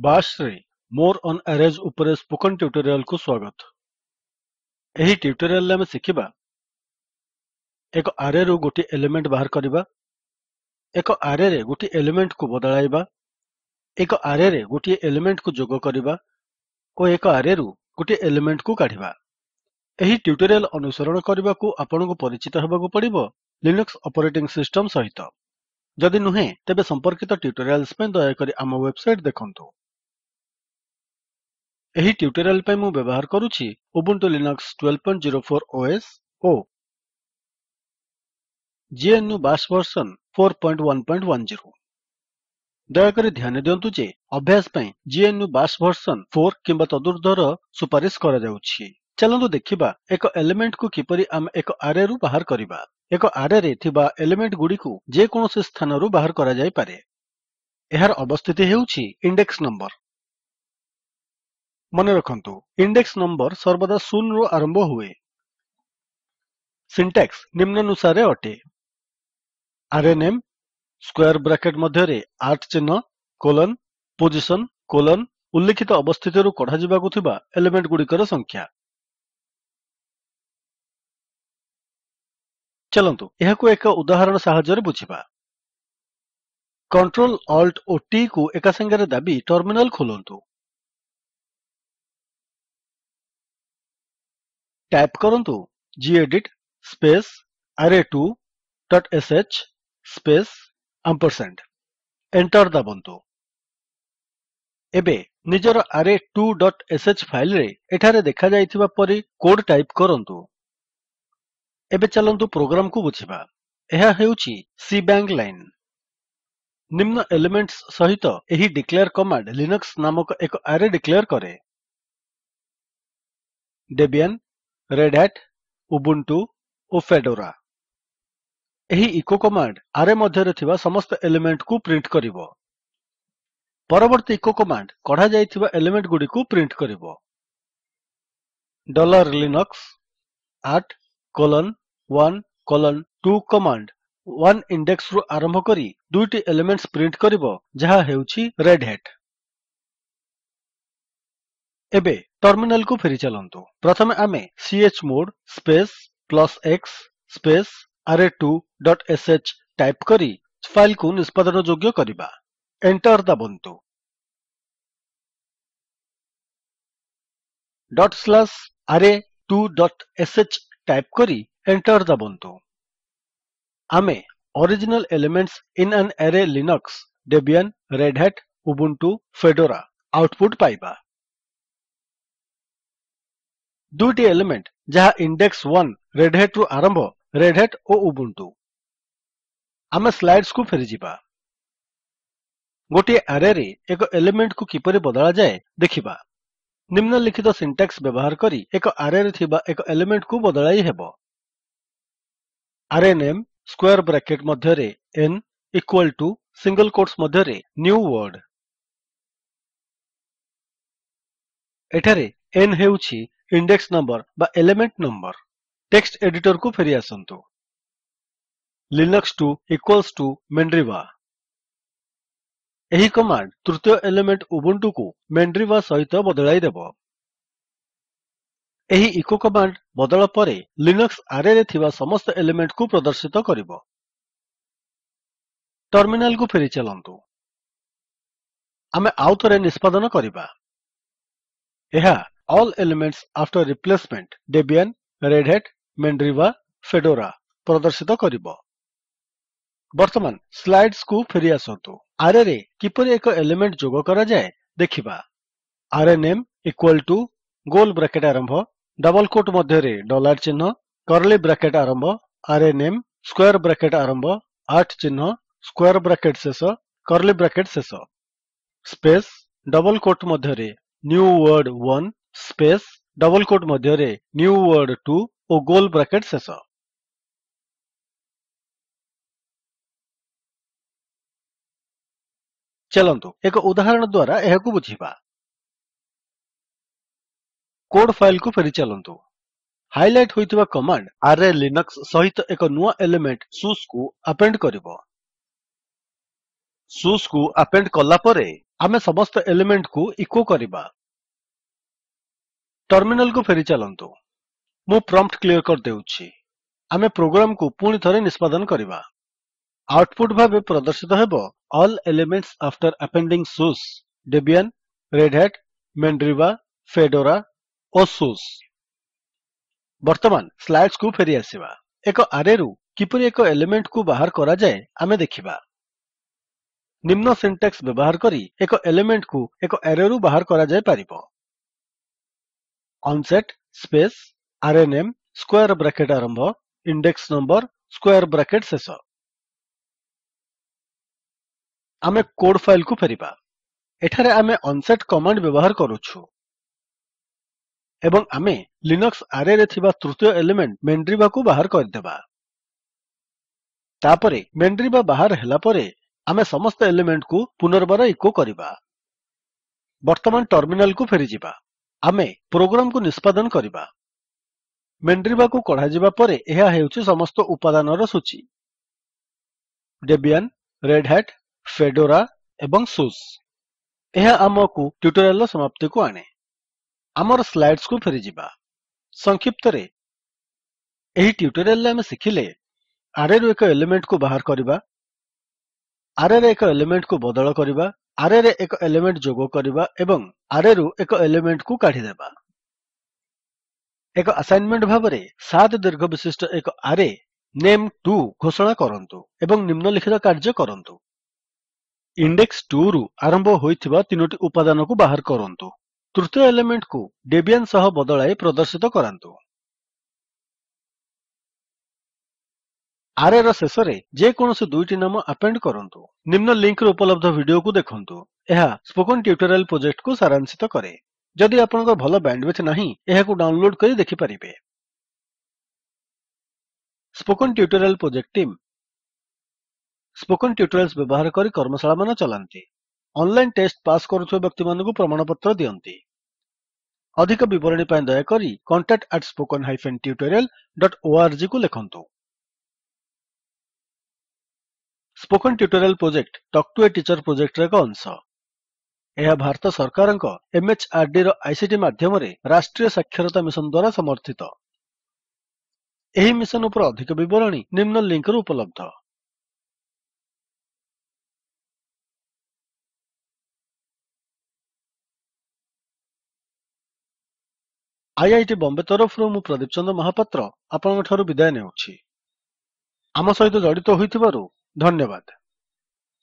Bash ରେ ମୋରେ on ଆରେଜ୍ ଉପରେ spoken tutorial କୁ ସ୍ୱାଗତ। ଏହି ଟ୍ୟୁଟୋରିଆଲ୍ ରେ ଆମେ ଶିଖିବା ଏକ ଆରେରୁ ଗୋଟିଏ ଏଲିମେଣ୍ଟ ବାହାର କରିବା ଏକ ଆରେରେ ଗୋଟିଏ ଏଲିମେଣ୍ଟ କୁ ବଦଳାଇବା ଏକ ଆରେରେ ଗୋଟିଏ ଏଲିମେଣ୍ଟ କୁ ଯୋଗ କରିବା ଓ ଏକ ଆରେରୁ ଗୋଟିଏ ଏଲିମେଣ୍ଟ କୁ କାଢିବା ଏହି ଟ୍ୟୁଟୋରିଆଲ୍ ଅନୁସରଣ କରିବାକୁ ଆପଣଙ୍କୁ ପରିଚିତ ହେବାକୁ ପଡିବ ଲିନକ୍ସ ଅପରେଟିଙ୍ଗ୍ ସିଷ୍ଟମ୍ ସହିତ ଯଦି ନୁହେଁ ତେବେ ସମ୍ପର୍କିତ ଟ୍ୟୁଟୋରିଆଲ୍ସ ପାଇଁ ଦୟାକରି ଆମ ୱେବସାଇଟ୍ ଦେଖନ୍ତୁ ଏହି ଟ୍ୟୁଟୋରିଆଲ୍ ପାଇଁ ମୁଁ ବ୍ୟବହାର କରୁଛି ଉବୁଣ୍ଟୁ ଲିନକ୍ସ 1204 ଓଏସ୍ ଓ GNU ବାଶ୍ ଭର୍ସନ୍ 4110 ଦୟାକରି ଧ୍ୟାନ ଦିଅନ୍ତୁ ଯେ ଅଭ୍ୟାସ ପାଇଁ GNU ବାଶ୍ ଭର୍ସନ୍ 4 କିମ୍ବା ତଦୁର୍ଦ୍ଧ୍ୱର ସୁପାରିଶ କରାଯାଉଛି। ଚାଲନ୍ତୁ ଦେଖିବା ଏକ ଏଲିମେଣ୍ଟ କୁ କିପରି ଆମେ ଏକ ଆରେରୁ ବାହାର କରିବା। ଏକ ଆରେରେ ଥିବା ଏଲିମେଣ୍ଟ ଗୁଡ଼ିକୁ ଯେକୌଣସି ସ୍ଥାନରୁ ବାହାର କରାଯାଇପାରେ। ଏହାର ଅବସ୍ଥିତି ହେଉଛି ଇଣ୍ଡେକ୍ସ ନମ୍ବର ମନେ ରଖନ୍ତୁ ଇଣ୍ଡେକ୍ସ ନମ୍ବର ସର୍ବଦା ଶୂନରୁ ଆରମ୍ଭ ହୁଏ ସିଣ୍ଟାକ୍ସ ନିମ୍ନାନୁସାରେ ଅଟେ ଆରେ ନେମ୍ ସ୍କ୍ୱେର୍ ବ୍ରାକେଟ୍ ମଧ୍ୟରେ ଆଟ୍ ଚିହ୍ନ କୋଲନ୍ ପୋଜିସନ୍ କୋଲନ୍ ଉଲ୍ଲିଖିତ ଅବସ୍ଥିତିରୁ କଢାଯିବାକୁ ଥିବା ଏଲିମେଣ୍ଟ ଗୁଡ଼ିକର ସଂଖ୍ୟା ଚାଲନ୍ତୁ ଏହାକୁ ଏକ ଉଦାହରଣ ସାହାଯ୍ୟରେ ବୁଝିବା Ctrl Alt ଓ T କୁ ଏକାସାଙ୍ଗରେ ଦାବି ଟର୍ମିନାଲ୍ ଖୋଲନ୍ତୁ ଟାଇପ୍ କରନ୍ତୁ gedit space ଆରେ2 dot sh space ampersand enter ଦାବନ୍ତୁ ଏବେ ନିଜର array2ଡଟ୍ sh ଫାଇଲ୍ ରେ ଏଠାରେ ଦେଖାଯାଇଥିବା ପରି କୋଡ୍ ଟାଇପ୍ କରନ୍ତୁ ଏବେ ଚାଲନ୍ତୁ ପ୍ରୋଗ୍ରାମ୍ କୁ ବୁଝିବା ଏହା ହେଉଛି ସିବାଙ୍ଗ ଲାଇନ୍ ନିମ୍ନ ଏଲିମେଣ୍ଟସ୍ ସହିତ ଏହି ଡିକ୍ଲେୟାର କମାଣ୍ଡ୍ ଲିନକ୍ସ ନାମକ ଏକ ଆରେ ଡିକ୍ଲେୟାର କରେ ଡେବିଆନ୍ ରେଡ୍ ଉବୁଣ୍ଟୁ ଓ ଫେଡୋରା ଏହି ଇକୋ କମାଣ୍ଡ୍ ଆରେ ମଧ୍ୟରେ ଥିବା ସମସ୍ତ ଏଲିମେଣ୍ଟକୁ ପ୍ରିଣ୍ଟ୍ କରିବ। ପରବର୍ତ୍ତୀ ଇକୋ କମାଣ୍ଡ୍ କଢାଯାଇଥିବା ଏଲିମେଣ୍ଟ ଗୁଡ଼ିକୁ ପ୍ରିଣ୍ଟ୍ କରିବ। $linux at colon 1 colon 2 command 1 index ରୁ ଆରମ୍ଭ କରି ଦୁଇଟି ଏଲିମେଣ୍ଟସ୍ ପ୍ରିଣ୍ଟ୍ କରିବ ଯାହା ହେଉଛି రెడ్ ଏବେ ଟର୍ମିନାଲ୍ କୁ ଫେରିଚାଲନ୍ତୁ ପ୍ରଥମେ ଆମେ chmod space plus x space array two dot sh type କରି ଫାଇଲ୍ କୁ ନିଷ୍ପାଦନ ଯୋଗ୍ୟ କରିବା ଏଣ୍ଟର୍ ଦାବନ୍ତୁ dot slash array two dot sh type କରି ଏଣ୍ଟର୍ ଦାବନ୍ତୁ ଆମେ original elements in an array Linux Debian Red Ubuntu Fedora output ପାଇବା ଦୁଇଟି ଏଲିମେଣ୍ଟ ଯାହା ଇଣ୍ଡେକ୍ସ 1 ରେଡ୍ ରୁ ଆରମ୍ଭ ରେଡ୍ ଓ ଉବୁଣ୍ଟୁ ଆମେ ସ୍ଲାଇଡ୍ସ କୁ ଫେରିଯିବା ଗୋଟିଏ ଆରେରେ ଏକ ଏଲିମେଣ୍ଟକୁ କିପରି ବଦଳାଯାଏ ଦେଖିବା। ନିମ୍ନଲିଖିତ ସିଣ୍ଟାକ୍ସ ବ୍ୟବହାର କରି ଏକ ଆରେରେ ଥିବା ଏକ ଏଲିମେଣ୍ଟକୁ ବଦଳାଇ ହେବ। ଆରେ ନେମ୍ ସ୍କ୍ୱେର୍ ବ୍ରାକେଟ୍ ମଧ୍ୟରେ n equal to single quotes ମଧ୍ୟରେ ନ୍ୟୁ ୱର୍ଡ ଏଠାରେ n ହେଉଛି ଇଣ୍ଡେକ୍ସ ନମ୍ବର ବା ଏଲିମେଣ୍ଟ ନମ୍ବର ଟେକ୍ସଟ୍ ଏଡିଟର୍ କୁ ଫେରିଆସନ୍ତୁ ଲିନକ୍ସ 2 ଇକ୍ୱାଲ୍ସ ଟୁ ମେଣ୍ଡ୍ରିଭା ଏହି କମାଣ୍ଡ୍ ତୃତୀୟ ଏଲିମେଣ୍ଟ ଉବୁଣ୍ଟୁକୁ ମେଣ୍ଡ୍ରିଭା ସହିତ ବଦଳାଇ ଦେବ। ଏହି ଇକୋ କମାଣ୍ଡ୍ ବଦଳ ପରେ ଲିନକ୍ସ ଆରେରେ ଥିବା ସମସ୍ତ ଏଲିମେଣ୍ଟକୁ ପ୍ରଦର୍ଶିତ କରିବ। ଟର୍ମିନାଲ୍ କୁ ଫେରିଚାଲନ୍ତୁ ଆମେ ଆଉଥରେ ନିଷ୍ପାଦନ କରିବା। ଏହା all elements after replacement Debian Red Mandriva Fedora ପ୍ରଦର୍ଶିତ କରିବ ବର୍ତ୍ତମାନ ସ୍ଲାଇଡ୍ସ କୁ ଫେରିଆସନ୍ତୁ ଆରେରେ କିପରି ଏକ ଏଲିମେଣ୍ଟ ଯୋଗ କରାଯାଏ ଦେଖିବା ଆରେ ନେମ୍ ଇକ୍ୱାଲ୍ ଟୁ ଗୋଲ୍ ବ୍ରାକେଟ୍ ଆରମ୍ଭ ଡବଲ୍ କୋଟ୍ ମଧ୍ୟରେ ଡଲାର୍ ଚିହ୍ନ କର୍ଲି ବ୍ରାକେଟ୍ ଆରମ୍ଭ ଆରେ ନେମ୍ ସ୍କ୍ୱେର୍ ବ୍ରାକେଟ୍ ଆରମ୍ଭ ଆଟ୍ ଚିହ୍ନ ସ୍କ୍ୱେର୍ ବ୍ରାକେଟ୍ ଶେଷ କର୍ଲି ବ୍ରାକେଟ୍ ଶେଷ ସ୍ପେସ୍ ଡବଲ୍ କୋଟ୍ ମଧ୍ୟରେ new word 1 space double quote ମଧ୍ୟରେ ନ୍ୟୁ ୱର୍ଡ 2 ଓ ଗୋଲ୍ ବ୍ରାକେଟ୍ ଶେଷ। ଚାଲନ୍ତୁ ଏକ ଉଦାହରଣ ଦ୍ୱାରା ଏହାକୁ ବୁଝିବା। କୋଡ୍ ଫାଇଲ୍ କୁ ଫେରିଚାଲନ୍ତୁ ହାଇଲାଇଟ୍ ହୋଇଥିବା କମାଣ୍ଡ୍ ଆରେ ଲିନକ୍ସ ସହିତ ଏକ ନୂଆ ଏଲିମେଣ୍ଟ ସୁସ୍ କୁ ଆପେଣ୍ଡ୍ କରିବ। ସୁସ୍ କୁ ଆପେଣ୍ଡ୍ କଲା ପରେ ଆମେ ସମସ୍ତ ଏଲିମେଣ୍ଟକୁ ଇକୋ କରିବା। ଟର୍ମିନାଲକୁ ଫେରି ଚାଲନ୍ତୁ। ମୁଁ ପ୍ରମ୍ପ୍ଟ କ୍ଲିୟର କରିଦେଉଛି। ଆମେ ପ୍ରୋଗ୍ରାମକୁ ପୁଣି ଥରେ ନିଷ୍ପାଦନ କରିବା। ଆଉଟପୁଟ୍ ଭାବେ ପ୍ରଦର୍ଶିତ ହେବ all elements after appending SUSE Debian redhat Mandriva Fedora ଓ ସୁସ୍ ବର୍ତ୍ତମାନ ସ୍ଲାଇଡ୍ସକୁ ଫେରିଆସିବା ଏକ ଆରେରୁ କିପରି ଏକ ଏଲିମେଣ୍ଟକୁ ବାହାର କରାଯାଏ ଆମେ ଦେଖିବା। ନିମ୍ନ ସିଣ୍ଟାକ୍ସ ବ୍ୟବହାର କରି ଏକ ଏଲିମେଣ୍ଟକୁ ଏକ ଆରେରୁ ବାହାର କରାଯାଇପାରିବ ଅନସେଟ୍ ସ୍ପେସ୍ ଆରଏନଏମ୍ ସ୍କ୍ୱେର୍ ବ୍ରାକେଟ୍ ଆରମ୍ଭ ଇଣ୍ଡେକ୍ସ ନମ୍ବର ସ୍କ୍ୱେର୍ ବ୍ରାକେଟ୍ ଶେଷ ଆମେ କୋଡ୍ ଫାଇଲ୍ କୁ ଫେରିବା। ଏଠାରେ ଆମେ ଅନସେଟ୍ କମାଣ୍ଡ୍ ବ୍ୟବହାର କରୁଛୁ। ଏବଂ ଆମେ ଲିନକ୍ସ ଆରେରେ ଥିବା ତୃତୀୟ ଏଲିମେଣ୍ଟ ମେଣ୍ଡ୍ରିଭାକୁ ବାହାର କରିଦେବା। ତାପରେ ମେଣ୍ଡ୍ରିଭା ବାହାର ହେଲା ପରେ ଆମେ ସମସ୍ତ ଏଲିମେଣ୍ଟକୁ ପୁନର୍ବାର ଇକୋ କରିବା। ବର୍ତ୍ତମାନ ଟର୍ମିନାଲକୁ ଫେରିଯିବା। ଆମେ ପ୍ରୋଗ୍ରାମକୁ ନିଷ୍ପାଦନ କରିବା। ମେଣ୍ଡ୍ରିଭାକୁ କଢ଼ାଯିବା ପରେ ଏହା ହେଉଛି ସମସ୍ତ ଉପାଦାନର ସୂଚୀ। ଡେବିଆନ୍ redhat ଫେଡୋରା ଏବଂ ସୁସ୍ ଏହା ଆମକୁ ଟ୍ୟୁଟୋରିଆଲର ସମାପ୍ତିକୁ ଆଣେ। ଆମର ସ୍ଲାଇଡ୍ସକୁ ଫେରିଯିବା। ସଂକ୍ଷିପ୍ତରେ ଏହି ଟ୍ୟୁଟୋରିଆଲରେ ଆମେ ଶିଖିଲେ ଆରେରୁ ଏକ ଏଲିମେଣ୍ଟକୁ ବାହାର କରିବା ଆରେରେ ଏକ ଏଲିମେଣ୍ଟକୁ ବଦଳ କରିବା ଆରେରେ ଏକ ଏଲିମେଣ୍ଟ ଯୋଗ କରିବା ଏବଂ ଆରେରୁ ଏକ ଏଲିମେଣ୍ଟକୁ କାଢ଼ିଦେବା। ଏକ ଆସାଇନମେଣ୍ଟ ଭାବରେ 7 ଦୀର୍ଘ ବିଶିଷ୍ଟ ଏକ ଆରେ ନେମ୍2 ଘୋଷଣା କରନ୍ତୁ ଏବଂ ନିମ୍ନଲିଖିତ କାର୍ଯ୍ୟ କରନ୍ତୁ। ଇଣ୍ଡେକ୍ସ 2ରୁ ଆରମ୍ଭ ହୋଇଥିବା ତିନୋଟି ଉପାଦାନକୁ ବାହାର କରନ୍ତୁ। ତୃତୀୟ ଏଲିମେଣ୍ଟକୁ ଡେବିଆନ୍ ସହ ବଦଳାଇ ପ୍ରଦର୍ଶିତ କରାନ୍ତୁ। ଆରେର ଶେଷରେ ଯେକୌଣସି ଦୁଇଟି ନାମ ଆପେଣ୍ଡ କରନ୍ତୁ ନିମ୍ନ ଲିଙ୍କରେ ଉପଲବ୍ଧ ଭିଡିଓକୁ ଦେଖନ୍ତୁ ଏହା ସ୍ପୋକେନ୍ ଟ୍ୟୁଟୋରିଆଲ ପ୍ରୋଜେକ୍ଟକୁ ସାରାଂଶିତ କରେ। ଯଦି ଆପଣଙ୍କର ଭଲ ବ୍ୟାଣ୍ଡୱିଡଥ୍ ନାହିଁ ଏହାକୁ ଡାଉନଲୋଡ୍ କରି ଦେଖିପାରିବେ। Spoken tutorial project team spoken tutorials ବ୍ୟବହାର କରି କର୍ମଶାଳାମାନ ଚଲାନ୍ତି। ଅନଲାଇନ୍ ଟେଷ୍ଟ ପାସ୍ କରୁଥିବା ବ୍ୟକ୍ତିମାନଙ୍କୁ ପ୍ରମାଣପତ୍ର ଦିଅନ୍ତି। ଅଧିକ ବିବରଣୀ ପାଇଁ ଦୟାକରି contactspoken tutorialorg କୁ ଲେଖନ୍ତୁ। Spoken tutorial project talk to a teacher ପ୍ରୋଜେକ୍ଟର ଏକ ଅଂଶ। ଏହା ଭାରତ ସରକାରଙ୍କ MHRDର ଆଇସିଟି ମାଧ୍ୟମରେ ରାଷ୍ଟ୍ରୀୟ ସାକ୍ଷରତା ମିଶନ ଦ୍ୱାରା ସମର୍ଥିତ। ଏହି ମିଶନ ଉପରେ ଅଧିକ ବିବରଣୀ ନିମ୍ନ ଲିଙ୍କରେ ଉପଲବ୍ଧ। ଆଇଆଇଟି ବମ୍ବେ ତରଫରୁ ମୁଁ ପ୍ରଦୀପ ଚନ୍ଦ୍ର ମହାପାତ୍ର ଆପଣଙ୍କଠାରୁ ବିଦାୟ ନେଉଛି। ଆମ ସହିତ ଜଡ଼ିତ ହୋଇଥିବାରୁ धन्यवाद।